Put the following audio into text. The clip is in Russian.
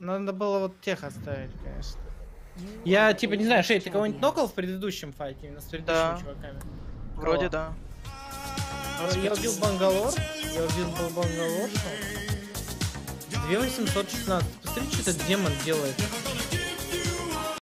Надо было вот тех оставить, конечно. Я, типа, не знаю, Шей, ты кого-нибудь нокал в предыдущем файте, именно с предыдущими Да. чуваками? Вроде Кого? да. А, я убил Бангалор, я убил Бангалор. 2816. Посмотри, что этот демон делает.